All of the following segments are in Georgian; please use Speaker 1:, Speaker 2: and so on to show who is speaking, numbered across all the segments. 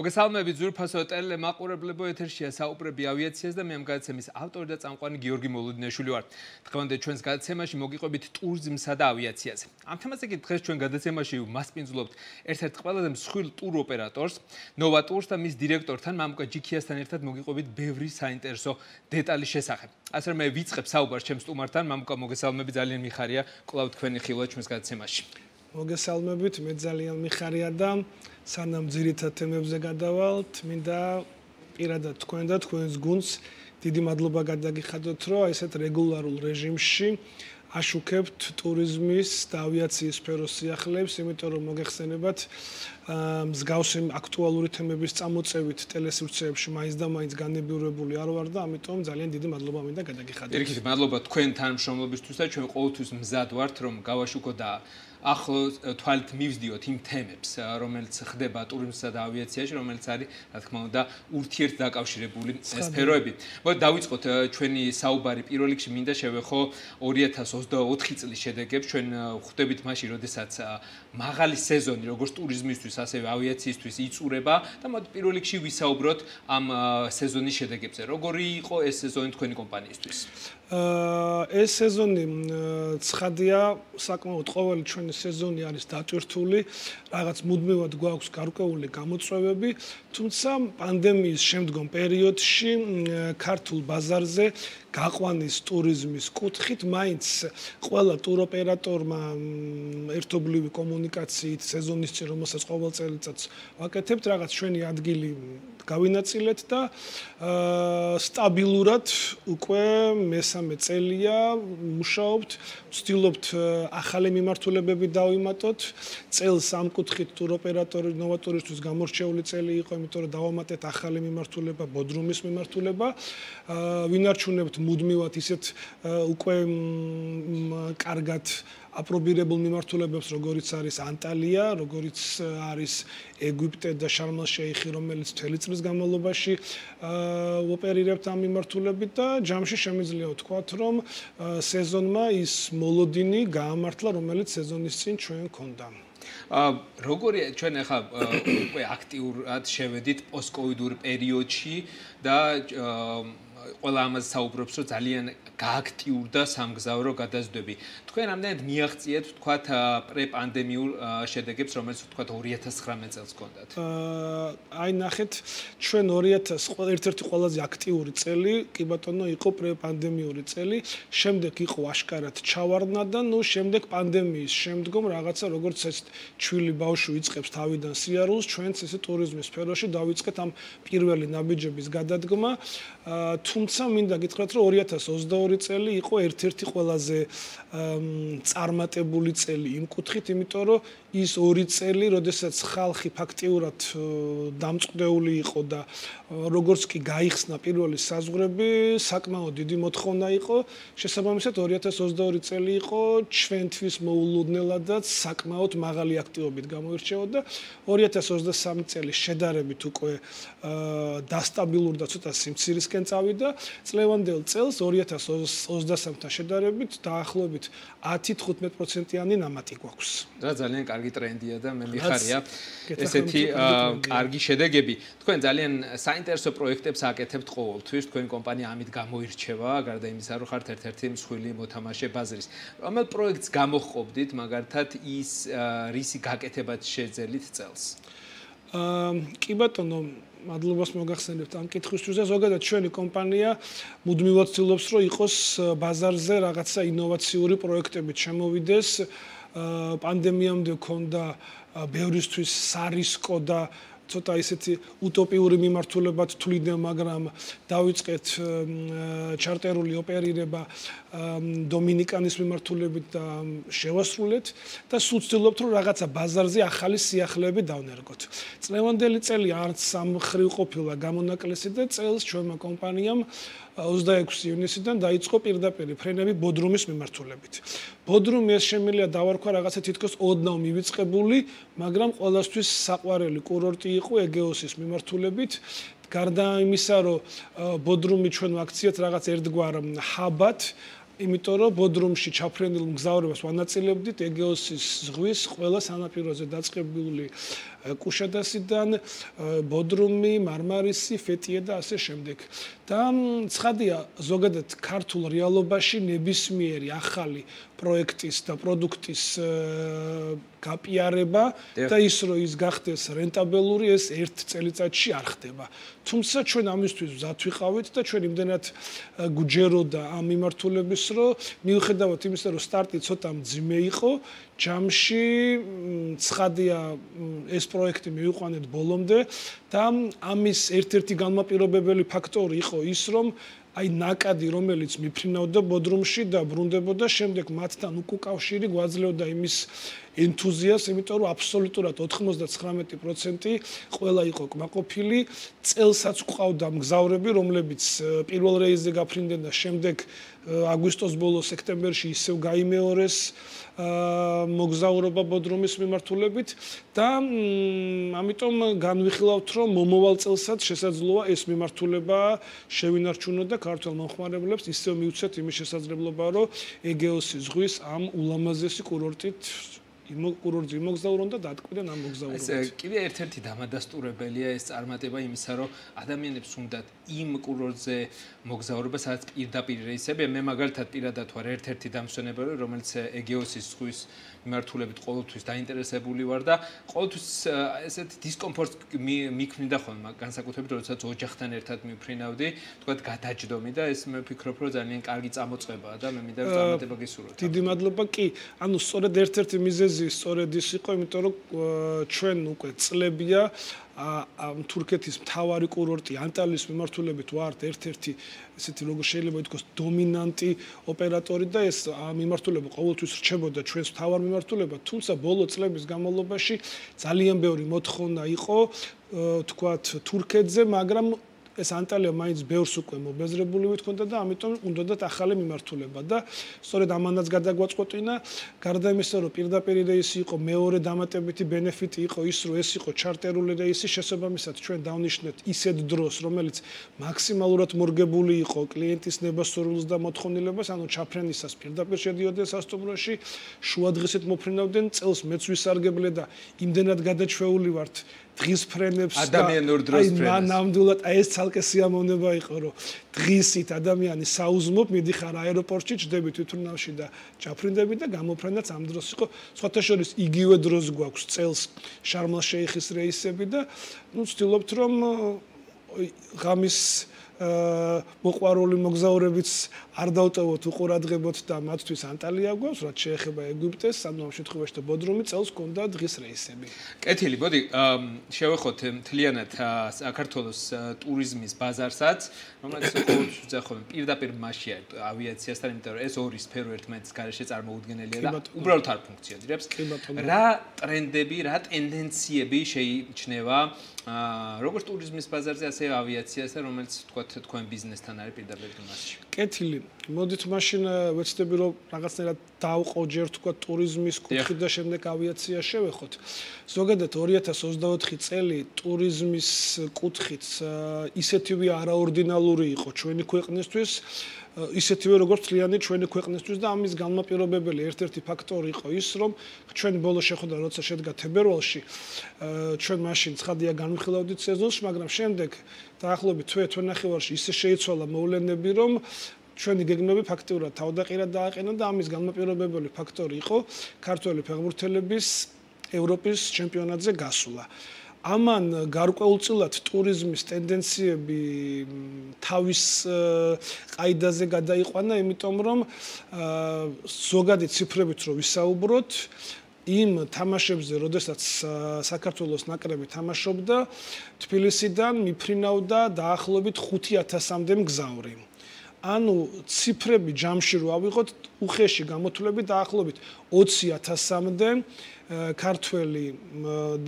Speaker 1: მოგესალმებით ზურფასო ტელემაყურებლებო ეთერშია საუბრები ავიაციას და მე ამ გადაცემის ავტორი და წამყვანი გიორგი მოლოდინაშვილი ვარ. დღევანდელ ჩვენს გადაცემაში მოგიყვებით ტურიზმსა და ავიაციაზე. ამ თემაზე კი დღეს ჩვენ გადაცემაში მასპინძლობთ ერთ-ერთ ყველაზე მსხვილ ტურ ოპერატორს, Nova Tours და მის დირექტორთან მამუკა ჯიქიასთან ერთად მოგიყვებით ბევრი საინტერესო დეტალის შესახებ. ასე რომ მე ვიწყებ საუბარს ჩემს სტუმართან, მამუკა მოგესალმებით, ძალიან მიხარია კლავ თქვენი ხილვა ჩვენს გადაცემაში.
Speaker 2: მოგესალმებით, მე ძალიან მიხარია და სანამ ძირითად თემებზე გადავალთ, მინდა პირადად თქვენ და თქვენს გუნდს დიდი მადლობა გადაგიხადოთ, რომ ესეთ რეგულარულ რეჟიმში აშუქებთ ტურიზმის და ავიაციის სფეროს სიახლეებს, იმიტომ რომ მოგეხსენებათ მსგავსი აქტუალური თემების წამოწევით ტელესურცეებში მაინც და მაინც განებიურებული არ ვარ და ამიტომ ძალიან დიდი მადლობა მინდა გადაგიხადოთ.
Speaker 1: ერთხელ მადლობა თქვენ თანამშრომლობისთვის და ჩვენ ყოველთვის მზად ვართ რომ გავაშუქოთ და ახლა თვალით მივზდიოთ იმ თემებს, რომელიც ხდება ტურიზმსა და ავიაციაში, რომელიც არის, რა თქმა უნდა, ურთიერთ დაკავშირებული სფეროები. მოდი დავიწყოთ ჩვენი საუბარი პირველ რიგში მინდა შევეხო 2024 წლის შედეგებს. ჩვენ ხვდებით მაშინ, როდესაც მაღალი სეზონი როგორც ტურიზმისთვის, ასევე ავიაციისთვის იწურება და მოდი პირველ რიგში ვისაუბროთ ამ სეზონის შედეგებზე. როგორი იყო ეს სეზონი თქვენი კომპანიისთვის?
Speaker 2: ეს სეზონი ცხადია, საკმაოდ ყოველი ჩვენი სეზონი არის დატვირთული, რაღაც მუდმივად გვაქვს გარკვეული გამოწვევები, თუმცა პანდემიის შემდგომ პერიოდში ქართულ ბაზარზე გაყვანის ტურიზმის კუთხით მაინც ყველა ტუროპერატორმა ერთობლივი კომუნიკაციით სეზონის წინ რომელსაც ყოველ წელიწადს ვაკეთებთ რაღაც ჩვენი ადგილი გავინაწილეთ და სტაბილურად უკვე მესამე წელია მუშაობთ ვცდილობთ ახალი მიმართულებები დავიმატოთ. წელს ამ კუთხით ტუროპერატორი ნოვატორისთვის გამორჩეული წელი იყო იმიტომ რომ დავამატეთ ახალი მიმართულება ბოდრუმის მიმართულება. ვინარჩუნებთ მუდმივად ისეთ უკვე კარგად აპრობირებულ მიმართულებებს, როგორიც არის ანტალია, როგორიც არის ეგვიპტე და შარმალ-შეიხი, რომელიც მთელი წლის განმავლობაში ოპერირებთ ამ მიმართულებით და ჯამში შემიძლია ვთქვათ, რომ სეზონმა ის მოლოდინი გაამართლა, რომელიც სეზონის წინ ჩვენ გქონდა.
Speaker 1: ა როგორია ჩვენ ახლა უკვე აქტიურად შევედით პოსტკოვიდურ პერიოდში და ყველა ამაზე საუბრობს, რომ ძალიან გააქტიურდა სამგზავრო გადაზდები. თქვენ ამდენად მიაღწიეთ, თქვათ, პრეპანდემიურ შედეგებს, რომელიც თქვათ 2019 წელს გქონდათ.
Speaker 2: აი ნახეთ, ჩვენ 2000 ერთ-ერთი ყველაზე აქტიური წელი, კი ბატონო, იყო პრეპანდემიური წელი, შემდეგ იყო აშკარად ჩავარდნა და ნუ შემდეგ პანდემიის შემდგომ რაღაცა როგორც ეს ჩვილი ბავშვი იწყებს თავიდან სიარულს, ჩვენც ესე ტურიზმის სფეროში დავიწყეთ ამ პირველი ნაბიჯების გადადგმა. თუმცა მინდა გითხრათ, რომ 2022 წელი იყო ერთ-ერთი ყველაზე წარმატებული წელი იმ კუთხით, იმიტომ რომ ის ორი წელი, როდესაც ხალხი ფაქტიურად დამწყდეული იყო და როგორც კი გაიხსნა პირველი საზღვრები, საკმაოდ დიდი მოთხოვნა იყო. შესაბამისად 2022 წელი იყო ჩვენთვის მოულოდნელადაც საკმაოდ მაღალი აქტივობით გამოირჩეოდა. 2023 წელი შედარებით უკვე დასტაბილურდა ცოტა სიმცირისკენ წავიდა. წლევანდელ წელს 2023-თან შედარებით დაახლოებით 10-15%-იანი ნამატი გვაქვს.
Speaker 1: და ძალიან კარგი ტრენდია და მე მიხარია ესეთი კარგი შედეგები. თქვენ ძალიან საინტერესო პროექტებს აკეთებთ ყოველთვის. თქვენი კომპანია ამით გამოირჩევა, გარდა იმისა, რომ ხართ ერთ-ერთი მსხვილი მოთამაშე ბაზრის. რომელ პროექტს გამოხობდით, მაგალითად ის რისი გაკეთებაც შეძელით წელს?
Speaker 2: აა კი ბატონო, მადლობას მოგახსენებთ. ამ კითხვისთვის და ზოგადად ჩვენი კომპანია მუდმივად ცდილობს რომ იყოს ბაზარზე რაღაცა ინოვაციური პროექტები შემოვიდეს. პანდემიამდე ქონდა ბევრისთვის სარისკო და ცოტა ისეთი უტოპიური მიმართულებად თვლიდა, მაგრამ დავიწყეთ ჩარტერული ოპერირება დომინიკანის მიმართულებით და შევასრულეთ და სულ ვცდილობთ, რომ რაღაცა ბაზარზე ახალი სიახლეები დავნერგოთ. წლევანდელი წელი არც სამხრივ ყოფილა გამონაკლისი და წელს ჩვენმა კომპანიამ 26 ივნისიდან დაიწყო პირდაპირ ფრენები ბოდრუმის მიმართულებით. ბოდრუმი ეს შემიძლია დავარქვა რაღაცა თითქოს ოდნავ მივიწყებული, მაგრამ ყოველთვის საყვარელი კურორტი იყო ეგეოსის მიმართულებით. გარდა იმისა, რომ ბოდრუმი ჩვენ ვაქციოთ რაღაც ერთგვარ ჰაბად, იმიტომ რომ ბოდრუმში ჩაფრენილ მგზავრებას ვანაწილებდით ეგეოსის ზღვის ყველა სანაპიროზე დაწყებული კუშადასიდან ბოდრუმი, მარმარისი, ფეტია და ასე შემდეგ. და ცხადია, ზოგადად ქართულ რეალობაში ნებისმიერი ახალი პროექტის და პროდუქტის გაპიარება და ის რომ ის გახდეს რენტაბელური ეს ერთ წელიწადში არ ხდება. თუმცა ჩვენ ამისთვის მზად ვიყავით და ჩვენ იმდენად გუჯეროდა ამ მიმართულების რომ მიუხედავად იმისა რომ სტარტი ცოტა მძიმე იყო, ჯამში ცხადია ეს პროექტი მივიყვანეთ ბოლომდე და ამის ერთ-ერთი განმაპირობებელი ფაქტორი იყო ის რომ აი ნაკადი რომელიც მიფრინავდა ბოდრუმში და ბრუნდებოდა შემდეგ მათთან უკუკავშირი გვაძლევდა იმის ენთუზიაზმს იმიტომ რომ აბსოლუტურად 99% ყველა იყო კმაყოფილი წელსაც ყავდა მგზავრები რომლებიც პირველ რეიზზე გაფრინდნენ და შემდეგ აგვისტოს ბოლოს სექტემბერში ისევ გაიმეორეს მოგზაურობა ბოდრომის მიმართულებით და ამიტომ განვიხილავთ რომ მომავალ წელსაც შესაძლოა ეს მიმართულება შევინარჩუნოთ და ქართულ მომხმარებლებს ისევ მიუცეთ იმის შესაძლებლობა რომ ეგეოსის ზღვის ამ ულამაზესი კურორტით იმოკურორტი მოგზაურონ და დატკბიდან ამ მოგზაურობთ.
Speaker 1: ეს კიდე ერთ-ერთი დამადასტურებელია ეს წარმატება იმისა, რომ ადამიანებს უნდათ იმ კურორტზე მოგზაურობა, სადაც პირდაპირ რეისები, მე მაგალითად პირადად ვარ ერთ-ერთი დამსვენებელი, რომელიც ეგეოსის ზღვის მიმართულებით ყოველთვის დაინტერესებული ვარ და ყოველთვის ესეთ დისკომფორტს მიქმნიდა ხოლმე, განსაკუთრებით როდესაც ოჯახთან ერთად მიფრინავდი, თქვა გადაჯდომი და ეს მე ვფიქრობ, რომ ძალიან კარგი წამოწყებაა და მე მინდა წარმატება გისურვოთ.
Speaker 2: დიდი მადლობა. კი, ანუ სწორედ ერთ-ერთი მიზეზი სწორედ ის იყო, იმიტომ რომ ჩვენ უკვე წლებია ამ თურქეთის მთავარი კურორტი ანტალიის მიმართულებით ვართ ერთ-ერთი ესეთი როგორ შეიძლება ითქვას დომინანტი ოპერატორი და ეს მიმართულება ყოველთვის რჩებოდა ჩვენს მთავარ მიმართულებად თუმცა ბოლო წლების განმავლობაში ძალიან ბევრი მოთხოვნა იყო თქვათ თურქეთზე მაგრამ ეს ანტალია მაინც ბევრს უკვე მობეზრებული ვითქონდა და ამიტომ უნდათ ახალი მიმართულება და სწორედ ამანაც გადაგვაწყვეტინა. გარდა იმისა რომ პირდაპირ რეისი იყო მეორე დამატებითი ბენეფიტი იყო ის რომ ეს იყო ჩარტერული რეისი შესაბამისად ჩვენ დავნიშნეთ ისეთ დროს რომელიც მაქსიმალურად მორგებული იყო კლიენტის ნებასწორულს და მოთხოვნილებას ანუ ჩაფრენისას პირდაპირ შედიოდნენ სასტუმროში შუადღისით მოფრინავდნენ წელს მეც ვისარგებლე და იმდენად გადაჩვეული ვართ დღის ფრენებს
Speaker 1: და ადამიანურ დროს ფრენებს.
Speaker 2: აი ნამდვილად აი ეს ცალკე სიამოვნება იყო რომ დღისით ადამიანი საუზმობ მიდიხარ აეროპორტში ჯდები თვითონავში და ჩაფრინდები და გამოფრენაც ამ დროს იყო სხვათა შორის იგივე დროს გვაქვს წელს შარმალ შეიხის რეისები და ნუ ვცდილობთ რომ ღამის მოყვარული მოგზაურებიც არ დავტოვოთ უყურადღებოთ და მათთვის ანტალია გვაქვს, რაც შეეხება ეგვიპტეს, ანუ ამ შემთხვევაში და ბოდრომი წელს კონდა დღის რეისები.
Speaker 1: კეთილი, მოდი შევეხოთ მთლიანად საქართველოს ტურიზმის ბაზარსაც, რომელიც ყოველთვის ძახობენ პირდაპირ მასშია ავიაციასთან, იმიტომ რომ ეს ორი სფერო ერთმანეთის გარეშე წარმოუდგენელია და უბრალოდ არ ფუნქციონირებს. რა ტრენდები, რა ტენდენციები შეიჩნევა აა როგორც ტურიზმის ბაზარზე, ასე ავიაციასთან, რომელიც თქვა თქვენ ბიზნესთან არის პირდაპირ მასში.
Speaker 2: კეთილი. მოდით მაშინ ვეცდები რომ რაღაცნაირად დავყო ჯერ თქვა ტურიზმის კუთხით და შემდეგ ავიაცია შევეხოთ. ზოგადად 2024 წელი ტურიზმის კუთხით ისეთივე არაორდინალური იყო ჩვენი ქვეყნისთვის. ისეთივე როგორც თლიანი ჩვენი ქვეყნისთვის და ამის განმაპირობებელი ერთ-ერთი ფაქტორი იყო ის, რომ ჩვენ ბოლოს შეხვდა როცა შედგა თებერვალში, ჩვენ მაშინ ცხადია განვიხილავდით სეზონს, მაგრამ შემდეგ დაახლოებით თვე თვენახევარში ისე შეიცვალა მოვლენები, რომ ჩვენი გეგმები ფაქტიურად თავდაყირა დააყენა და ამის განმაპირობებელი ფაქტორი იყო ქართველი ფეხბურთელების ევროპის ჩემპიონატზე გასვლა. ამან გარკვეულწილად ტურიზმის ტენდენციები თავის ყაიდაზე გადაიყვანა, იმიტომ რომ ზოგადი ციფრებით რო ვისაუბროთ, იმ თამაშებზე, როდესაც საქართველოს ნაკრები თამაშობდა, თბილისიდან მიფრინავდა დაახლოებით 5000-მდე მგზავრი. ანუ ციფრები ჯამში რო ავიღოთ, უხეში გამოთვლები დაახლოებით 20000-მდე ქართველი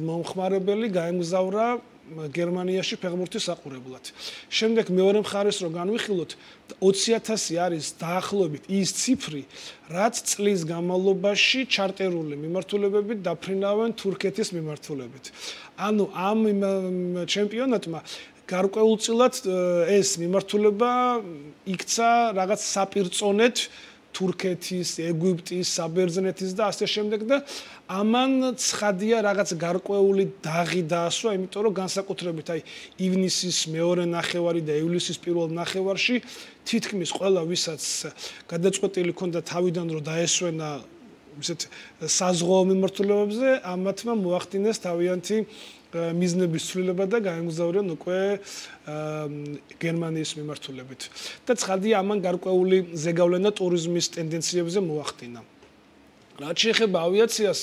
Speaker 2: მომხმარებელი გაემგზავრა გერმანიაში ფეხბურთის საყურებლად. შემდეგ მეორე მხარეს რო განვიხილოთ 20000 არის დაახლოებით ის ციფრი, რაც წლის განმავლობაში ჩარტერული მიმართულებებით დაფრინავენ თურქეთის მიმართულებით. ანუ ამ ჩემპიონატმა გარკვეულწილად ეს მიმართულება იქცა რაღაც საპირწონეთ თურქეთის, ეგვიპტის, საბერძნეთის და ასე შემდეგ და ამან ცხადია რაღაც გარკვეული დაღი დაასვა, იმიტომ რომ განსაკუთრებით აი ივნისის მეორე ნახევარი და ივლისის პირველ ნახევარში თითქმის ყველა ვისაც გადაწყვეტილი ქონდა თავიდან რომ დაესვენა ისეთ საზღვაო მიმართულებებზე, ამათმა მოახდინეს თავიანთი მიზნების ცვლილება და გაემგზავრნენ უკვე გერმანიის მიმართულებით. და ცხადია ამან გარკვეული ზეგავლენა ტურიზმის ტენდენციებზე მოახდინა. რაც შეეხება ავიაციას,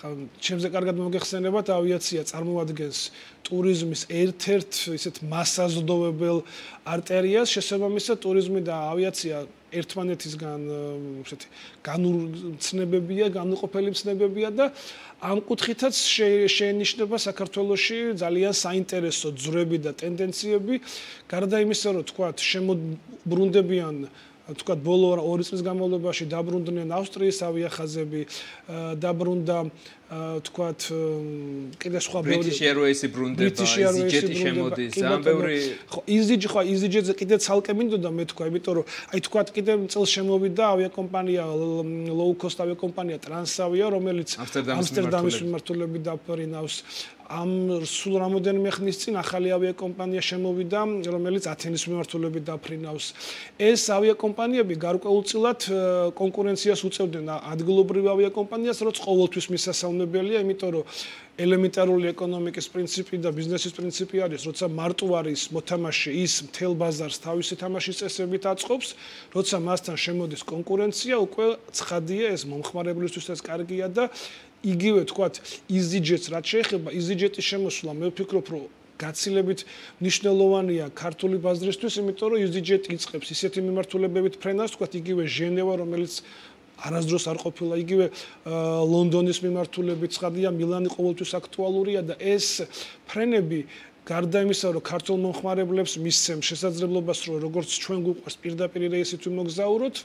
Speaker 2: ხა ჩემზე კარგად მოგეხსენებათ, ავიაცია წარმოადგენს ტურიზმის ერთ-ერთ ისეთ მასაზრდოვებელ არტერიას, შესაბამისად ტურიზმი და ავიაცია ერთმანეთისგან ესეთი განუცნებებია, განუყოფელი ცნებებია და ამ კუთხითაც შეენიშნება საქართველოსი ძალიან საინტერესო ძრები და ტენდენციები. გარდა იმისა, რომ თქვა შემოbrunდებიან თქვა ბოლო ორი წლის განმავლობაში დაბრუნდნენ ავსტრიის ავიახაზები, დაბრუნდა თქვათ კიდე სხვა
Speaker 1: ბევრი British Airways-ი ბრუნდება, EasyJet-ი შემოდის, ამ ბევრი
Speaker 2: ხო EasyJet ხო EasyJet-ზე კიდე ცალკე მინდოდა მე თქვა, იმიტომ რომ აი თქვათ კიდე წელს შემოვიდა ავიაკომპანია low cost ავიაკომპანია Transavia, რომელიც ამსტერდამის მიმართულებით. დაფრინავს ამ სულ რამოდენიმე ხნის წინ ახალი ავიაკომპანია შემოვიდა, რომელიც ათენის მიმართულებით დაფრინავს. ეს ავიაკომპანიები გარკვეულწილად კონკურენციას უწევდნენ ადგილობრივ ავიაკომპანიას, რაც ყოველთვის მისასალმებელია, იმიტომ რომ ელემენტარული ეკონომიკის პრინციპი და ბიზნესის პრინციპი არის, როცა მარტო არის მოთამაშე ის მთელ ბაზარს თავისი თამაშის წესებით აწყობს, როცა მასთან შემოდის კონკურენცია, უკვე ცხადია ეს მომხმარებლისთვისაც კარგია და იგივე თქვათ EasyJet-ს რაც შეეხება EasyJet-ის შემოსვლა, მე ვფიქრობ, რომ გაცილებით მნიშვნელოვანია ქართული ბაზრისთვის, იმიტომ რომ EasyJet იწყებს ისეთი მიმართულებებით ფრენას, თქვათ იგივე ჟენევა, რომელიც არასდროს არ ყოფილა იგივე ლონდონის მიმართულებით, ცხადია მილანი ყოველთვის აქტუალურია და ეს ფრენები გარდა იმისა, რომ ქართულ მომხმარებლებს მისცემ შესაძლებლობას, რომ როგორც ჩვენ გვყვარს პირდაპირ რეისით ვიმოგზაუროთ,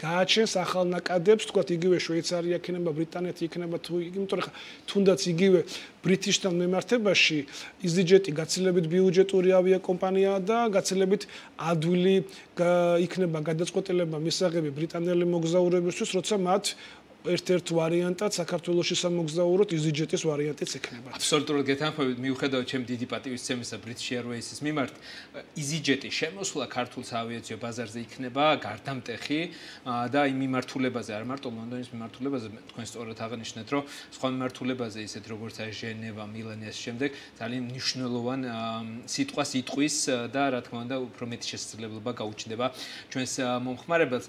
Speaker 2: გააჩენს ახალ ნაკადებს, თქვა იგივე შვეიცარია იქნება, ბრიტანეთი იქნება თუ იმიტომ რომ თუნდაც იგივე ბრიტიშთან მიმართებაში EasyJet-ი გაცილებით ბიუჯეტური ავიაკომპანიაა და გაცილებით ადვილი იქნება გადაწყვეტილება მისაღები ბრიტანელი მოგზაურებისთვის, როცა მათ ერთ-ერთ ვარიანტად საქართველოს სამოგზაუროთ EasyJet-ის ვარიანტიც ექნება.
Speaker 1: აბსოლუტურად გეთანხმებით, მიუხედავად ჩემ დიდი პატივისცემისა British Airways-ის მიმართ, EasyJet-ის შემოსვლა ქართულ ავიაციო ბაზარზე იქნება გარდამტეხი და იმ მიმართულებაზე, არ მარტო ლონდონის მიმართულებაზე, თქვენ სწორად აღნიშნეთ, რომ სხვა მიმართულებაზე, ისეთ როგორც აი ჟენევა, მილანი ეს შემდეგ, ძალიან მნიშვნელოვან სიტყვას იტყვის და რა თქმა უნდა, უფრო მეტი შესაძლებლობა გაუჩნდება ჩვენს მომხმარებელს.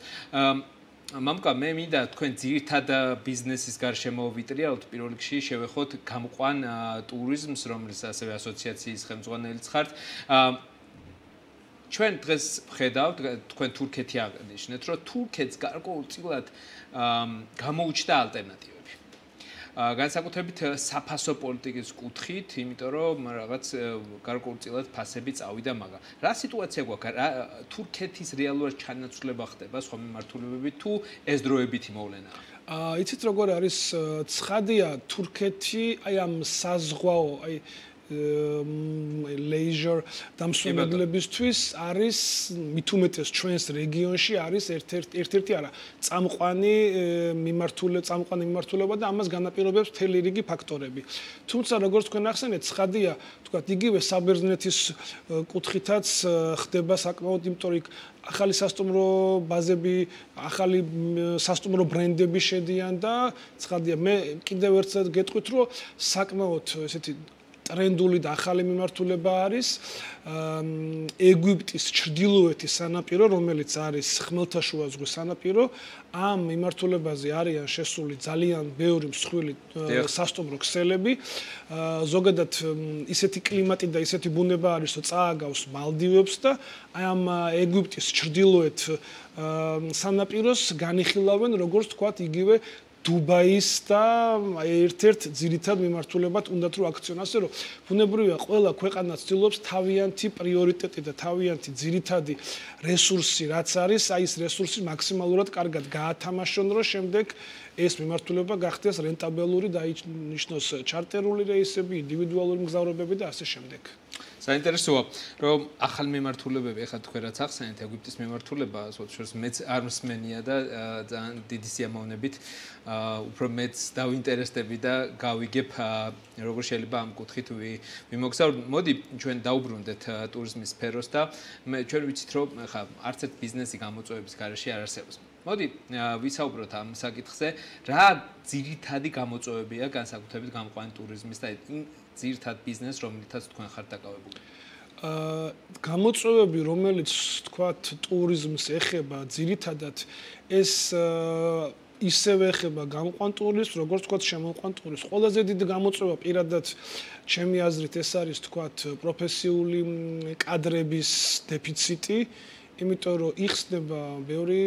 Speaker 1: მამკა მე მინდა თქვენ ძირითად ბიზნესის გარშემო ვიტრიალოთ პირველ რიგში შევეხოთ გამყვან ტურიზმს რომელიც ასევე ასოციაციის ხელმძღვანელიც ხართ. ჩვენ დღეს ვხედავთ თქვენ თურქეთი აღნიშნეთ რომ თურქეთს გარკვეულწილად გამოუჩნდა ალტერნატივა განსაკუთრებით საფასო პოლიტიკის კუთხით, იმიტომ რომ რაღაც გარკვეულწილად ფასები წავიდა მაგა. რა სიტუაცია გვაქვს? თურქეთის რეალურად ჩანაცვლება ხდება სხვა მიმართულებებით თუ ეს დროებითი მოვლენაა?
Speaker 2: აა იცით როგორ არის ცხადია თურქეთი აი ამ საზღვაო აი leisure დამსვენებლებისთვის არის მithumetes ჩვენს რეგიონში არის ერთ-ერთი ერთ-ერთი არა წამყვანი მიმართულება წამყვანი მიმართულება და ამას განაპირობებს მთელი რიგი ფაქტორები. თუმცა როგორც თქვენ ახსენეთ, ცხადია, თქვა იგივე საბერძნეთის კუთხითაც ხდება საკმაოდ იმიტომ იქ ახალი სასტუმრო ბაზები, ახალი სასტუმრო ბრენდები შედიან და ცხადია მე კიდევ ერთხელ გეტყვით რომ საკმაოდ ესეთი ტრენდული და ახალი მიმართულება არის ეგვიპტის ჩრდილოეთის სანაპირო, რომელიც არის ხმელთაშუა ზღვის სანაპირო. ამ მიმართულებაზე არიან შესული ძალიან ბევრი მსხვილი სასტუმრო ქსელები. ზოგადად ისეთი კლიმატი და ისეთი ბუნება არის, რომ წააგავს მალდივებს და ამ ეგვიპტის ჩრდილოეთ სანაპიროს განიხილავენ როგორც თქვა იგივე დუბაის და ერთ-ერთ ძირითად მიმართულებად უნდათ რომ აქციონ ასე რომ ბუნებრივია ყველა ქვეყანა ცდილობს თავიანთი პრიორიტეტი და თავიანთი ძირითადი რესურსი რაც არის აი ეს რესურსი მაქსიმალურად კარგად გაათამაშონ რომ შემდეგ ეს მიმართულება გახდეს რენტაბელური და ინიშნოს ჩარტერული რეისები ინდივიდუალური მგზავრობები და ასე შემდეგ
Speaker 1: საინტერესოა, რომ ახალ მიმართულებები ახლა თქვენ რაც ახსენეთ, ეგვიპტის მიმართულება, სოციალს მეც არ მსმენია და ძალიან დიდი სიამოვნებით უფრო მეც დავინტერესდები და გავიგებ როგორ შეიძლება ამ კუთხით ვიმოგზავნოთ. მოდი ჩვენ დაუბრუნდეთ ტურიზმის სფეროს და მე ჩვენ ვიცით რომ ახლა არც ერთ ბიზნესი გამოწვევების გარეშე არ არსებობს. მოდი ვისაუბროთ ამ საკითხზე, რა ძირითადი გამოწვევებია განსაკუთრებით გამყვანი ტურიზმის და ძირთად ბიზნეს, რომელთაც თქვენ ხართ დაკავებული?
Speaker 2: აა გამოწვევები, რომელიც თქვათ ტურიზმს ეხება, ძირითადად ეს ისევე ეხება გამყვან ტურიზმს, როგორც თქვათ შემოყვან ტურიზმს. ყველაზე დიდი გამოწვევა პირადად ჩემი აზრით ეს არის თქვათ პროფესიული კადრების დეფიციტი. იმიტომ რომ იხსნება ბევრი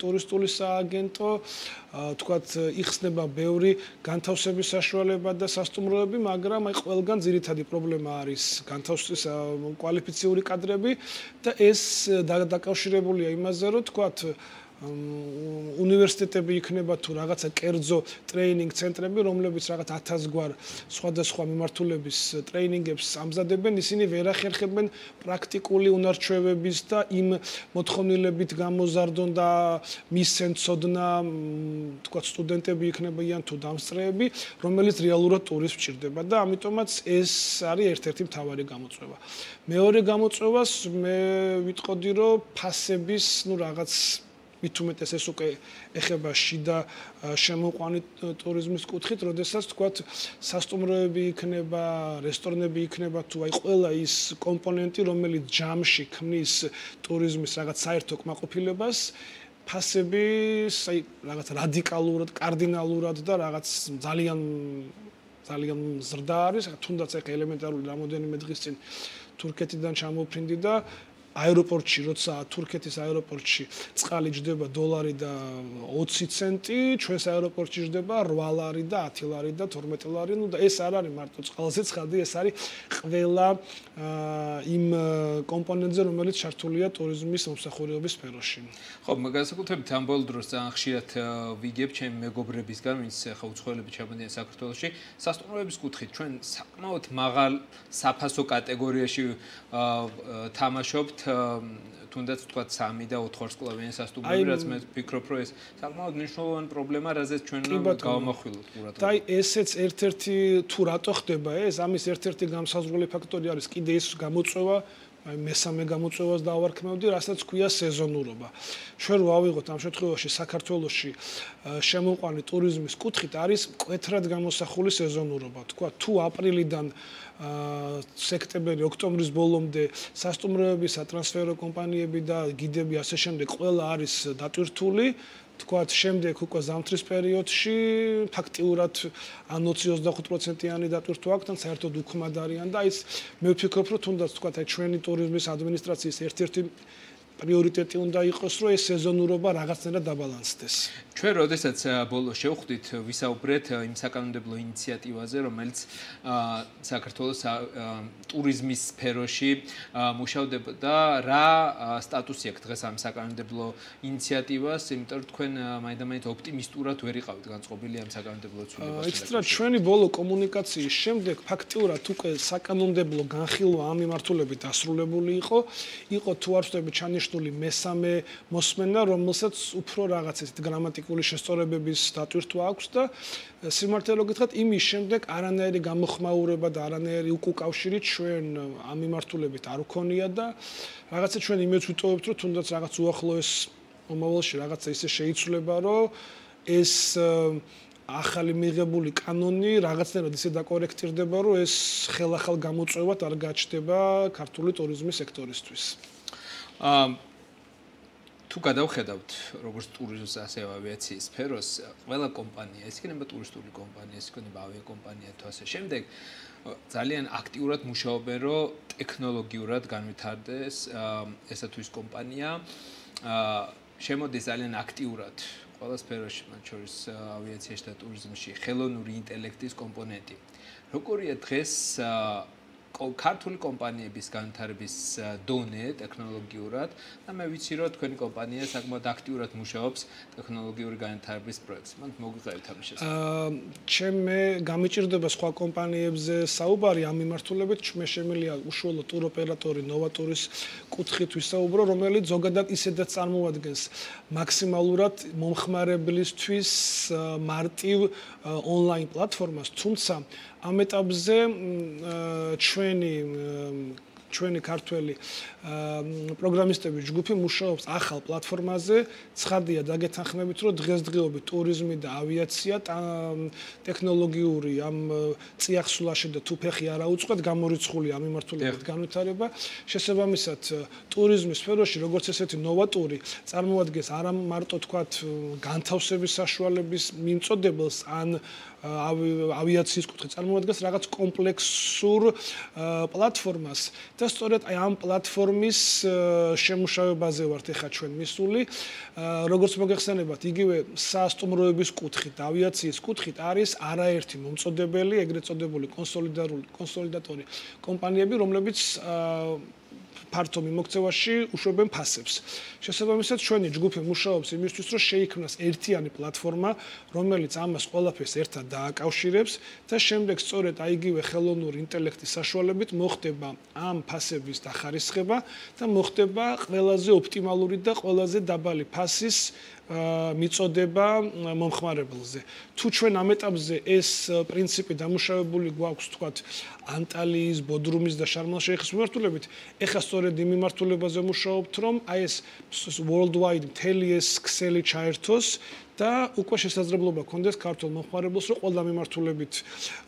Speaker 2: ტურისტული სააგენტო, თქვათ იხსნება ბევრი განთავსების საშუალება და სასტუმროები, მაგრამ აი ყველგან ძირითადი პრობლემა არის განთავსების კვალიფიციური კადრები და ეს დაკავშირებულია იმაზე, რომ თქვათ უნივერსიტეტები იქნება თუ რაღაცა კერძო ტრეინინგ ცენტრები, რომლებიც რაღაც 1000 გვარ სხვადასხვა მიმართულების ტრეინინგებს ამზადებენ, ისინი ვერ ახერხებენ პრაქტიკული უნარჩვევების და იმ მოთხოვნილებით გამოზარდონ და მისცენ ცოდნა, თქვა სტუდენტები იქნებიან თუ დამსწრეები, რომელიც რეალურად ტურიზმს ჭირდება და ამიტომაც ეს არის ერთ-ერთი მთავარი გამოწვევა. მეორე გამოწვევას მე ვიტყოდი, რომ ფასების, ну, რაღაც მით უმეტეს ეს უკვე ეხება შიდა შემოყვანი ტურიზმის კუთხით, როდესაც თქვათ სასტუმროები იქნება, რესტორნები იქნება თუ აი ყველა ის კომპონენტი, რომელიც ჯამში ქმნის ტურიზმის რაღაც საერთო კმაყოფილებას ფასები აი რაღაც რადიკალურად, კარდინალურად და რაღაც ძალიან ძალიან ზრდა არის, თუნდაც ახ ელემენტარული რამოდენიმე დღის წინ თურქეთიდან ჩამოფრინდი და აეროპორტში, როცა თურქეთის აეროპორტში წყალი ჯდება დოლარი და 20 ცენტი, ჩვენს აეროპორტში ჯდება 8 ლარი და 10 ლარი და 12 ლარი, ну და ეს არ არის მარტო წყალზე ცხადი, ეს არის ყველა იმ კომპონენტზე, რომელიც ჩართულია ტურიზმის მომსახურების სფეროში.
Speaker 1: ხო, მაგასაკუთრებით ამ ბოლო დროს ძალიან ხშირად ვიგებ ჩემ მეგობრებისგან, ვინც ახლა უცხოელები ჩაბმდნენ საქართველოში, სასტუმროების კუთხით ჩვენ საკმაოდ მაღალ საფასო კატეგორიაში თამაშობთ თუნდაც თქვა 3 და 4 ვარსკვლავიანი სასტუმროები, რაც მე ვფიქრობ, რომ ეს საკმაოდ მნიშვნელოვანი პრობლემა, რაზეც ჩვენ გავამახვილოთ ყურადღება.
Speaker 2: და აი ესეც ერთ-ერთი თუ რატო ხდება ეს, ამის ერთ-ერთი გამსაზღვრელი ფაქტორი არის კიდე ის გამოწვევა, აი მესამე გამოწვევას დავარქმევდი, რასაც ქვია სეზონურობა. ჩვენ რო ავიღოთ ამ შემთხვევაში საქართველოსში შემოყვანი ტურიზმის კუთხით არის მკვეთრად გამოსახული სეზონურობა. თქვა თუ აპრილიდან სექტემბერი, ოქტომბრის ბოლომდე სასტუმროების, სატრანსფერო კომპანიები და გიდები ასე შემდეგ ყველა არის დატვირთული, თქვათ შემდეგ უკვე ზამთრის პერიოდში ფაქტიურად ან 20-25%-იანი დატვირთვა აქვს, თან საერთოდ უქმად არიან და ის მე ვფიქრობ, რომ თუნდაც თქვათ აი ჩვენი ტურიზმის ადმინისტრაციის ერთ-ერთი პრიორიტეტი უნდა იყოს, რომ ეს სეზონურობა რაღაცნაირად დაბალანსდეს.
Speaker 1: ჩვენ როდესაც ბოლო შევხვდით, ვისაუბრეთ იმ საკანონმდებლო ინიციატივაზე, რომელიც საქართველოს ტურიზმის სფეროში მუშავდება და რა სტატუსი აქვს დღეს ამ საკანონმდებლო ინიციატივას, იმიტომ რომ თქვენ მაინდამაინც ოპტიმისტურად ვერ იყავით განწყობილი ამ საკანონმდებლო ცვლილებასთან.
Speaker 2: ექსტრა ჩვენი ბოლო კომუნიკაციის შემდეგ ფაქტიურად უკვე საკანონმდებლო განხილვა ამ მიმართულებით დასრულებული იყო. იყო თუ არ ვთქვი ჩანიშნული მესამე მოსმენა, რომელსაც უფრო რაღაც ესეთ გრამატიკული შესწორებების დატვირთვა აქვს და სიმართლე გითხრათ, იმის შემდეგ არანაირი გამოხმაურება და არანაირი უკუკავშირი ჩვენ ამ მიმართულებით არ ვქონია და რაღაცა ჩვენ იმეც ვიტოვებთ, რომ თუნდაც რაღაც უახლოეს მომავალში რაღაცა ისე შეიცვლება, რომ ეს ახალი მიღებული კანონი რაღაცნაირად ისე დაკორექტირდება, რომ ეს ხელახალ გამოწვევად არ გაჩნდება ქართული ტურიზმის სექტორისთვის. აა
Speaker 1: თუ გადავხედავთ როგორც ტურიზმის ასე ავიაციის სფეროს, ყველა კომპანია, ეს იქნება ტურისტული კომპანია, ეს იქნება ავიაკომპანია თუ ასე შემდეგ, ძალიან აქტიურად მუშაობენ, რომ ტექნოლოგიურად განვითარდეს ესა თუ ის კომპანია. აა შემოდის ძალიან აქტიურად ყველა სფეროში, მათ შორის ავიაციაში და ტურიზმში, ხელოვნური ინტელექტის კომპონენტი. როგორია დღეს ქართული კომპანიების განვითარების დონე ტექნოლოგიურად და მე ვიცი რომ თქვენი კომპანია საკმაოდ აქტიურად მუშაობს ტექნოლოგიური განვითარების პროექტზე. მან მოგვიყევით ამის შესახებ.
Speaker 2: აა ჩემე გამიჭirdება სხვა კომპანიებზე საუბარი ამ მიმართულებით მე შემიძლია უშუალოდ ტურ ოპერატორი ნოვატურის კუთხით ვისაუბრო, რომელიც ზოგადად ისედაც წარმოადგენს მაქსიმალურად მომხმარებლისთვის მარტივ ონლაინ პლატფორმას, თუმცა ამ ეტაპზე ჩვენი ჩვენი ქართველი პროგრამისტების ჯგუფი მუშაობს ახალ პლატფორმაზე. ცხადია დაგეთანხმებით, რომ დღესდღეობით ტურიზმი და ავიაცია ტექნოლოგიური ამ წიაღსულაში და თუფეხი არა უწყვეტ გამორიცხული ამ მიმართულებით განვითარება. შესაბამისად, ტურიზმის სფეროში როგორც ესეთი ნოვატური წარმოადგენს არა მარტო თქვათ განთავსების საშუალების მიმწოდებელს ან ავიაციის კუთხე წარმოადგენს რაღაც კომპლექსურ პლატფორმას და სწორედ აი ამ პლატფორმის შემუშავებაზე ვართ ახლა ჩვენ მისული. როგორც მოგეხსენებათ, იგივე საასტუმროების კუთხით, ავიაციის კუთხით არის არაერთი მომწოდებელი, ეგრეთ წოდებული კონსოლიდარული კონსოლიდატორი კომპანიები, რომლებიც ფართო მიმოქცევაში უშვებენ ფასებს. შესაბამისად, ჩვენი ჯგუფი მუშაობს იმისთვის, რომ შეიქმნას ერთიანი პლატფორმა, რომელიც ამას ყველაფერს ერთად დააკავშირებს და შემდეგ სწორედ აიგივე ხელოვნური ინტელექტის საშუალებით მოხდება ამ ფასების დახარისხება და მოხდება ყველაზე ოპტიმალური და ყველაზე დაბალი ფასის მიწოდება მომხმარებელზე. თუ ჩვენ ამ ეტაპზე ეს პრინციპი დამუშავებული გვაქვს, თქვათ, ანტალიის, ბოდრუმის და შარმალ-შეიხის მიმართულებით, ეხლა სწორედ იმ მიმართულებაზე მუშაობთ, რომ აი ეს worldwide მთელი ეს ქსელი ჩაერთოს და უკვე შესაძლებლობა გქონდეს ქართულ მომხმარებელს, რომ ყველა მიმართულებით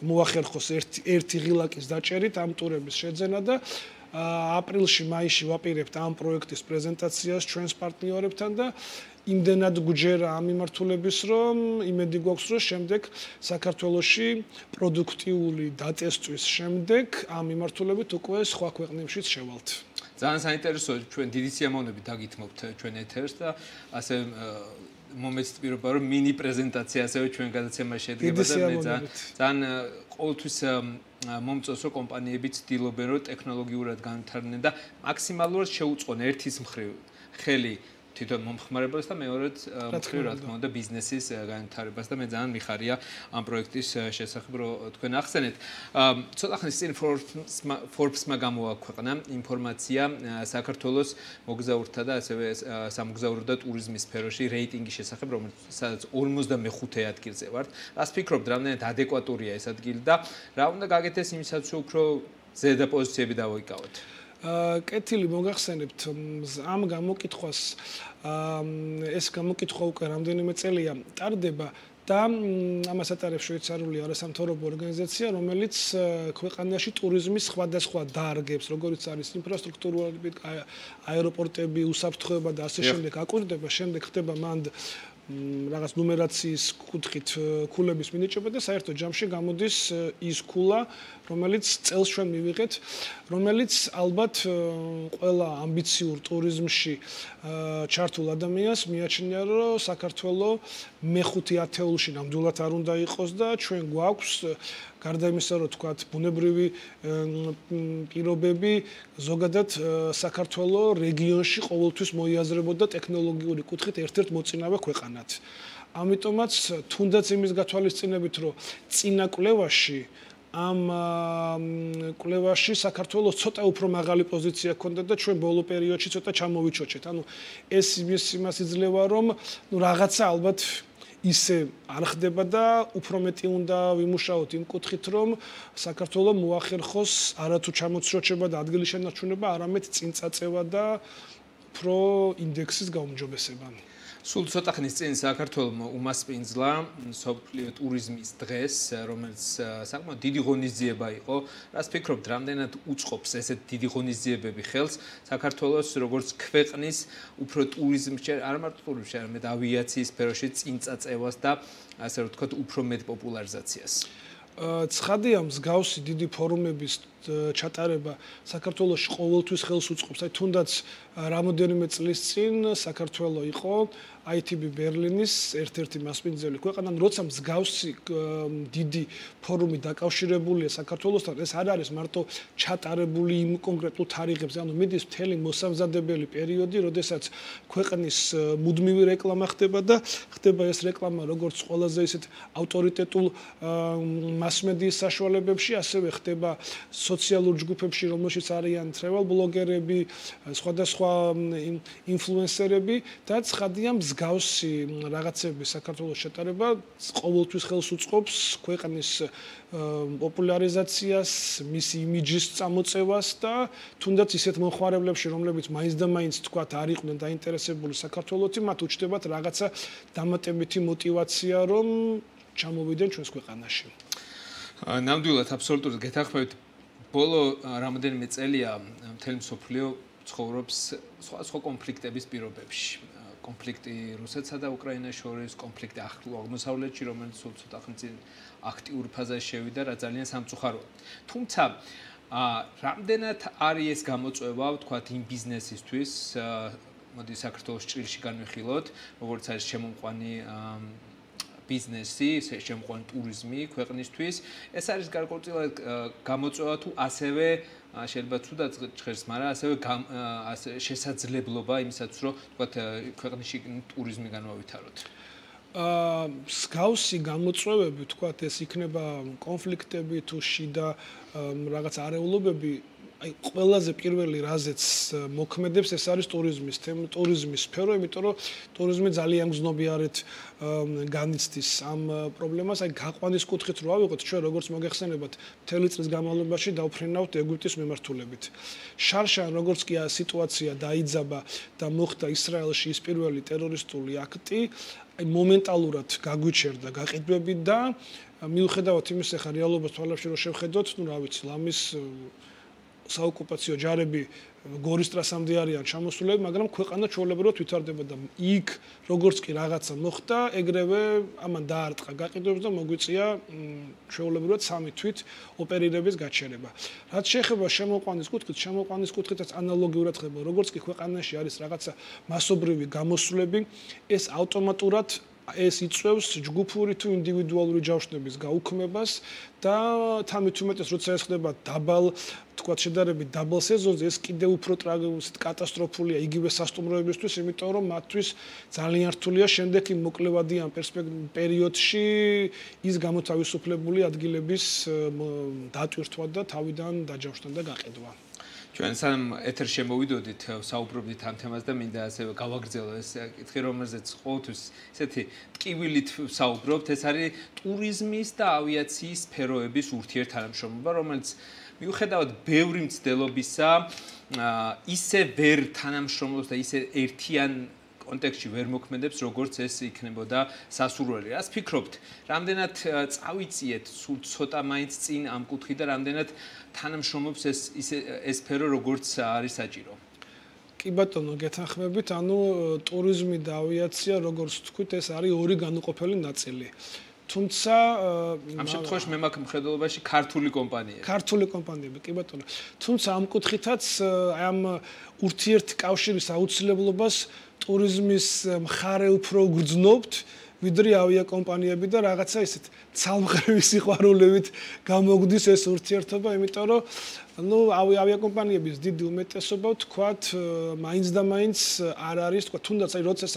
Speaker 2: მოახერხოს ერთი ერთი ღილაკის დაჭერით ამ ტურების შეძენა და აპრილში, მაისში ვაპირებთ ამ პროექტის პრეზენტაციას ჩვენს პარტნიორებთან და იმდენად გუჯერა ამ მიმართულების, რომ იმედი გვაქვს, რომ შემდეგ საქართველოსი პროდუქტიული დატესტვის შემდეგ ამ მიმართულებით უკვე სხვა ქვეყნებშიც შევალთ.
Speaker 1: ძალიან საინტერესოა ჩვენ დიდი სიამოვნებით დაგითმობთ ჩვენ ეთერს და ასე მომეცით პირობა რომ მინი პრეზენტაცია ასევე ჩვენ გადაცემაში შედგება და მე ძალიან ყოველთვის მომწონს რომ კომპანიები ცდილობენ რომ ტექნოლოგიურად განვითარდნენ და მაქსიმალურად შეუწყონ ერთის მხრივ ხელი თვითონ მომხმარებელს და მეორედ მხრივ რა თქმა უნდა ბიზნესის განვითარებას და მე ძალიან მიხარია ამ პროექტის შესახებ რომ თქვენ ახსენეთ. ცოტა ხნის წინ Forbes-მა გამოაქვეყნა ინფორმაცია საქართველოს მოგზაურთა და ასევე სამოგზაურო და ტურიზმის სფეროში რეიტინგის შესახებ, რომელსაც 55 ადგილზე ვართ. რას ფიქრობთ, რამდენად ადეკვატურია ეს ადგილი და რა უნდა გაკეთდეს იმისაც, რომ უფრო ზედა პოზიციები დავოიკავოთ?
Speaker 2: კეთილი მოგახსენებთ ამ გამოკითხვას ეს გამოკითხვა უკვე რამდენიმე წელია ტარდება და ამას ატარებს შვეიცარიული არასამთავრობო ორგანიზაცია, რომელიც ქვეყანაში ტურიზმის სხვადასხვა დარგებს, როგორიც არის ინფრასტრუქტურული აეროპორტები, უსაფრთხოება და ასე შემდეგ, აკვირდება, შემდეგ ხდება მანდ რაღაც ნუმერაციის კუთხით ქულების მინიჭება და საერთო ჯამში გამოდის ის ქულა, რომელიც წელს ჩვენ მივიღეთ, რომელიც ალბათ ყველა ამბიციურ ტურიზმში ჩართულ ადამიანს მიაჩნია, რომ საქართველოს მეხუთე ათეულში. ნამდვილად არ უნდა იყოს და ჩვენ გვაქვს გარდა იმისა, რომ თქვათ, ბუნებრივი პირობები ზოგადად საქართველოს რეგიონში ყოველთვის მოიაზრებოდა ტექნოლოგიური კუთხით ერთ-ერთ მოწინავე ქვეყანად. ამიტომაც თუნდაც იმის გათვალისწინებით, რომ წინა კვლევაში ამ კვლევაში საქართველოს ცოტა უფრო მაღალი პოზიცია ჰქონდა და ჩვენ ბოლო პერიოდში ცოტა ჩამოვიჩოჩეთ. ანუ ეს იმის იმას იძლევა, რომ ნუ რაღაცა ალბათ ისე არ ხდება და უფრო მეტი უნდა ვიმუშაოთ იმ კუთხით, რომ საქართველოს მოახერხოს არათუ ჩამოცროჩება და ადგილის შენარჩუნება, არამედ წინწაწევა და პრო ინდექსის გაუმჯობესება.
Speaker 1: სულ ცოტა ხნის წინ საქართველოს უმასპინძლა სოფლიო ტურიზმის დღეს, რომელიც საკმაოდ დიდი ღონისძიება იყო. რას ფიქრობთ, რამდენად უწყობს ესეთ დიდი ღონისძიებები ხელს საქართველოს როგორც ქვეყნის უფრო ტურიზმში, არ მარტო ტურიზმში, არამედ ავიაციის სფეროში წინწაწევას და ასე რომ ვთქვათ, უფრო მეტ პოპულარიზაციას?
Speaker 2: ცხადია მსგავსი დიდი ფორუმების ჩატარება საქართველოს ყოველთვის ხელს უწყობს. აი თუნდაც რამოდენიმე წლის წინ საქართველოს იყო ITB ბერლინის ერთ-ერთი მასპინძელი ქვეყანა, როცა მსგავსი დიდი ფორუმი დაკავშირებულია საქართველოსთან, ეს არ არის მარტო ჩატარებული იმ კონკრეტულ თარიღებზე, ანუ მიდის მთელი მოსამზადებელი პერიოდი, როდესაც ქვეყნის მუდმივი რეკლამა ხდება და ხდება ეს რეკლამა როგორც ყველაზე ისეთ ავტორიტეტულ მასმედიის საშუალებებში, ასევე ხდება სოციალურ ჯგუფებში, რომელშიც არიან travel-ბლოგერები, სხვადასხვა ინფლუენსერები და ცხადია მსგავსი რაღაცები საქართველოს შეტარება ყოველთვის ხელს უწყობს ქვეყნის პოპულარიზაციას, მისი იმიჯის წამოწევას და თუნდაც ისეთ მომხმარებლებში, რომლებიც მაინც და მაინც თქვათ არ იყვნენ დაინტერესებული საქართველოსი, მათ უჩნდებათ რაღაცა დამატებითი мотивация, რომ ჩამოვიდნენ ჩვენს ქვეყანაში.
Speaker 1: ნამდვილად აბსოლუტურად გეთანხმებით ბოლო რამოდენიმე წელია მთელი მსოფლიო ცხოვრობს სხვა სხვა კონფლიქტების პირობებში. კონფლიქტი რუსეთსა და უკრაინას შორის, კონფლიქტი ახლო აღმოსავლეთში, რომელიც სულ ცოტა ხნის წინ აქტიურ ფაზაში შევიდა, რა ძალიან სამწუხაროა. თუმცა ა რამდენად არის ეს გამოწვევა, თქვათ, იმ ბიზნესისთვის, მოდი საქართველოს ჭრილში განვიხილოთ, როგორც არის შემოყვანი ბიზნესი, შემოყვანი ტურიზმი ქვეყნისთვის. ეს არის გარკვეულწილად გამოწვევა თუ ასევე შეიძლება თუდად ჭხერს, მაგრამ ასევე ასე შესაძლებლობა იმისაც, რომ თქვათ ქვეყნის ტურიზმი განვავითაროთ.
Speaker 2: აა სკაუსი გამოწვევები, თქვათ ეს იქნება კონფლიქტები თუ შიდა რაღაც არეულობები აი ყველაზე პირველი რაზეც მოქმედებს ეს არის ტურიზმის თემა, ტურიზმის სფერო, იმიტომ რომ ტურიზმი ძალიან გზნობიარეთ განიცდის ამ პრობლემას. აი გაყვანის კუთხით რო ავიღოთ, ჩვენ როგორც მოგეხსენებათ, მთელი წლის განმავლობაში დავფრინავთ ეგვიპტის მიმართულებით. შარშან როგორც კი სიტუაცია დაიძაბა და მოხდა ისრაელში ის პირველი ტერორისტული აქტი, აი მომენტალურად გაგვიჩერდა გაყიდვები და მიუხედავად იმისა, ხა რეალობას თვალებში რო შევხედოთ, ну, რა ვიცი, ლამის საოკუპაციო ჯარები გორის ტრასამდე არიან ჩამოსულები, მაგრამ ქვეყანა ჩვეულებრივად ვითარდება და იქ როგორც კი რაღაცა მოხდა, ეგრევე ამან დაარტყა გაყიდვებს და მოგვიწია ჩვეულებრივად სამი თვით ოპერირების გაჩერება. რაც შეეხება შემოყვანის კუთხით, შემოყვანის კუთხითაც ანალოგიურად ხდება, როგორც კი ქვეყანაში არის რაღაცა მასობრივი გამოსვლები, ეს ავტომატურად ეს იწევს ჯგუფური თუ ინდივიდუალური ჯავშნების გაუქმებას და თამით უმეტეს როცა ეს ხდება დაბალ თქვა შედარებით დაბალ სეზონზე ეს კიდე უფრო ტრაგედიულად კატასტროფულია იგივე სასტუმროებისთვის იმიტომ რომ მათთვის ძალიან რთულია შემდეგ იმ მოკლევადიან პერიოდში ის გამოთავისუფლებული ადგილების დატვირთვა და თავიდან დაჯავშნა და გაყიდვა
Speaker 1: ჩვენ სამ ეთერ შემოვიდოდით საუბრობდით ამ თემას და მინდა ასევე გავაგრძელო ეს კითხი რომელზეც ყოველთვის ესეთი ტკივილით საუბრობთ ეს არის ტურიზმის და ავიაციის სფეროების ურთიერთთანამშრომლობა რომელიც მიუხედავად ბევრი მცდელობისა ისე ვერ თანამშრომლობს და ისე ერთიან კონტექსტში ვერ მოქმედებს, როგორც ეს იქნებოდა სასურველი. რას ფიქრობთ? რამდენად წავიწიეთ სულ ცოტა მაინც წინ ამ კუთხით და რამდენად თანამშრომლობს ეს ეს სფერო როგორც არის საჭირო?
Speaker 2: კი ბატონო, გეთანხმებით, ანუ ტურიზმი და ავიაცია, როგორც თქვით, ეს არის ორი განუყოფელი ნაწილი. თუმცა
Speaker 1: ამ შემთხვევაში მე მაქვს მხედველობაში ქართული კომპანიები.
Speaker 2: ქართული კომპანიები, კი ბატონო. თუმცა ამ კუთხითაც ამ ურთიერთკავშირის აუცილებლობას ტურიზმის მხარე უფრო გძნობთ ვიდრე ავიაკომპანიები და რაღაცა ისეთ ცალმხრივი სიყვარულებით გამოგვდის ეს ურთიერთობა, იმიტომ რომ ну ავიაკომპანიების დიდი უმეტესობა თქვათ მაინც და მაინც არ არის თქვა თუნდაც აი როდესაც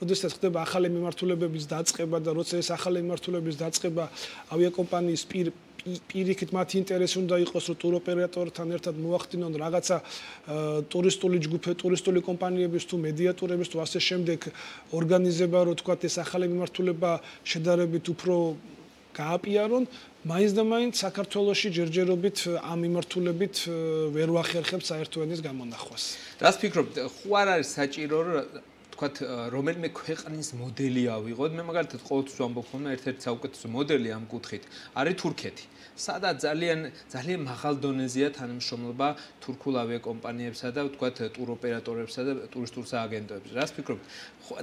Speaker 2: როდესაც ხდება ახალი მიმართულებების დაწყება და როცა ეს ახალი მიმართულების დაწყება ავიაკომპანიის პირ პირიქით მათი ინტერესი უნდა იყოს რომ ტუროპერატორთან ერთად მოახდინონ რაღაცა ტურისტული ჯგუფი, ტურისტული კომპანიების თუ მედიატორების თუ ასე შემდეგ ორგანიზება რომ თქვა ეს ახალი მიმართულება შედარებით უფრო გააპიარონ მაინც და მაინც საქართველოსი ჯერჯერობით ამ მიმართულებით ვერ ვახერხებ საერთო ენის გამონახვას.
Speaker 1: რას ფიქრობთ? ხო არ არის საჭირო რომ თქვათ რომელიმე ქვეყნის მოდელი ავიღოთ, მე მაგალითად ყოველთვის ვამბობ ხოლმე ერთ-ერთი საუკეთესო მოდელი ამ კუთხით არის თურქეთი. სადაც ძალიან ძალიან მაღალ დონეზეა თანამშრომლობა თურქულ ავიაკომპანიებსა და თქვათ ტუროპერატორებსა და ტურისტულ სააგენტოებს. რას ფიქრობთ?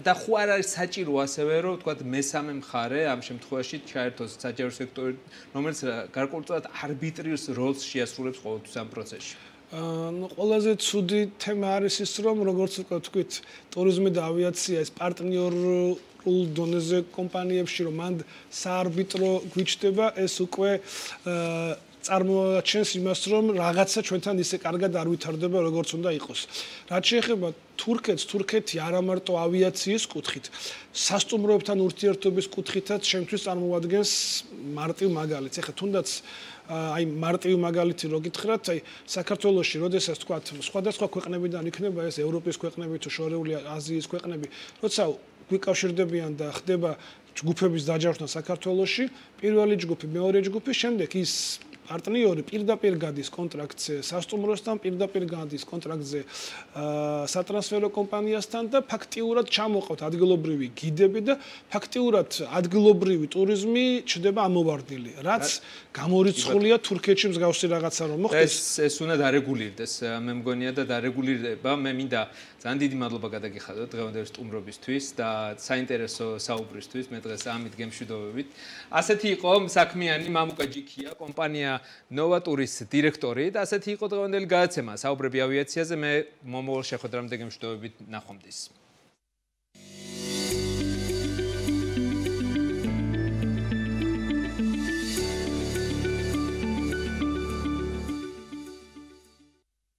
Speaker 1: და ხო არ არის საჭირო ასევე რომ თქვათ მესამე მხარე ამ შემთხვევაში ჩაერთოს საჯარო სექტორი, რომელიც გარკვეულწილად არბიტრირს როლს შეასრულებს ყოველთვის ამ პროცესში.
Speaker 2: Ну ყველაზე ცუდი თემა არის ის რომ როგორც ვთქვით ტურიზმი და ავიაცია ეს პარტნიორულ დონეზე კომპანიებში რომ მანდ საარბიტრო გვიჩდება ეს უკვე წარმოაჩენს იმას რომ რაღაცა ჩვენთან ისე კარგად არ ვითარდება როგორც უნდა იყოს. რაც შეეხება თურქეთს თურქეთი არა მარტო ავიაციის კუთხით. სასტუმროებთან ურთიერთობის კუთხითაც შემთხვევით წარმოადგენს მარტივ მაგალითს. ეხლა თუნდაც აი მარტივი მაგალითი რო გითხრათ, აი საქართველოსში, როდესაც თქვა სხვადასხვა ქვეყნებიდან იქნება ეს ევროპის ქვეყნები თუ შორეული აზიის ქვეყნები, როცა გვიკავშირდებიან და ხდება ჯგუფების დაჯავშნა საქართველოსში, პირველი ჯგუფი, მეორე ჯგუფი, შემდეგ ის პარტნიორი პირდაპირ გადის კონტრაქტზე სასტუმროსთან, პირდაპირ გადის კონტრაქტზე სატრანსფერო კომპანიასთან და ფაქტიურად ჩამოყავთ ადგილობრივი გიდები და ფაქტიურად ადგილობრივი ტურიზმი ჩდება ამოვარდილი, რაც გამორიცხულია თურქეთში მსგავსი რაღაცა რომ მოხდეს.
Speaker 1: ეს ეს უნდა დარეგულირდეს, მე მგონია და დარეგულირება, მე მინდა ძალიან დიდი მადლობა გადაგიხადოთ დღევანდელი სტუმრობისთვის და საინტერესო საუბრისთვის, მე დღეს ამით გემშვიდობებით. ასეთი იყო საქმიანი მამუკა ჯიქია, კომპანია ნოვატურის დირექტორი და ასეთი იყო დღევანდელი გადაცემა საუბრები ავიაციაზე მე მომავალ შეხვედრამდე გემშვიდობებით ნახვამდის